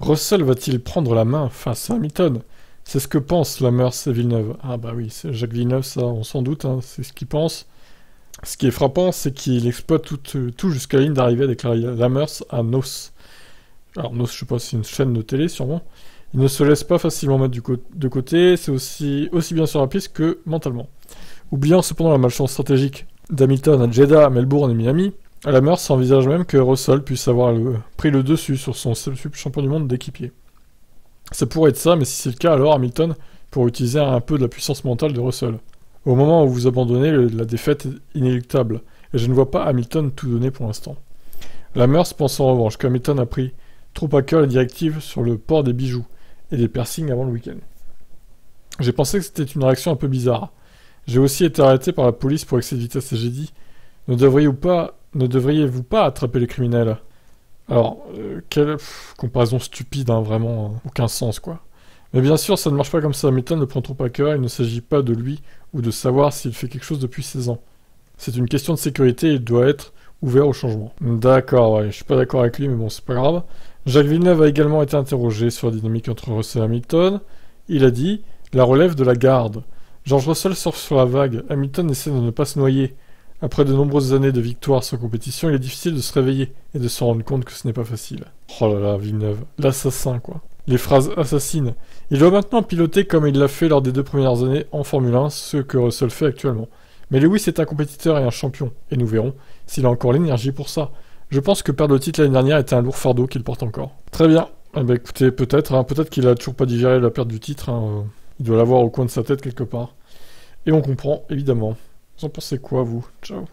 Russell va-t-il prendre la main face à Hamilton? C'est ce que pense Lammers et Villeneuve. Ah bah oui, c'est Jacques Villeneuve, ça, on s'en doute, hein, c'est ce qu'il pense. Ce qui est frappant, c'est qu'il exploite tout, tout jusqu'à la ligne d'arrivée avec Lammers à Nos. Alors Nos, je sais pas, c'est une chaîne de télé sûrement. Il ne se laisse pas facilement mettre de côté, c'est aussi, aussi bien sur la piste que mentalement. Oubliant cependant la malchance stratégique d'Hamilton à Jeddah, Melbourne et Miami, Lammers envisage même que Russell puisse avoir pris le dessus sur son champion du monde d'équipier. Ça pourrait être ça, mais si c'est le cas, alors Hamilton pourrait utiliser un peu de la puissance mentale de Russell. Au moment où vous abandonnez, la défaite est inéluctable, et je ne vois pas Hamilton tout donner pour l'instant. Lammers pense en revanche qu'Hamilton a pris trop à cœur les directives sur le port des bijoux et des piercings avant le week-end. J'ai pensé que c'était une réaction un peu bizarre. J'ai aussi été arrêté par la police pour excès de vitesse et j'ai dit Ne devriez-vous pas, attraper les criminels? Alors, euh, quelle comparaison stupide, hein, vraiment, hein, aucun sens quoi. Mais bien sûr, ça ne marche pas comme ça. Hamilton ne prend trop à cœur, il ne s'agit pas de lui ou de savoir s'il fait quelque chose depuis 16 ans. C'est une question de sécurité il doit être ouvert au changement. D'accord, ouais, je suis pas d'accord avec lui, mais bon, c'est pas grave. Jacques Villeneuve a également été interrogé sur la dynamique entre Russell et Hamilton. Il a dit La relève de la garde. George Russell surfe sur la vague. Hamilton essaie de ne pas se noyer. Après de nombreuses années de victoires sans compétition, il est difficile de se réveiller et de se rendre compte que ce n'est pas facile. Oh là là, Villeneuve. L'assassin, quoi les phrases assassines. Il doit maintenant piloter comme il l'a fait lors des deux premières années en Formule 1, ce que Russell fait actuellement. Mais Lewis est un compétiteur et un champion, et nous verrons s'il a encore l'énergie pour ça. Je pense que perdre le titre l'année dernière était un lourd fardeau qu'il porte encore. Très bien. Eh ben écoutez, peut-être, hein, peut-être qu'il a toujours pas digéré la perte du titre. Hein, il doit l'avoir au coin de sa tête quelque part. Et on comprend, évidemment. Vous en pensez quoi, vous? Ciao.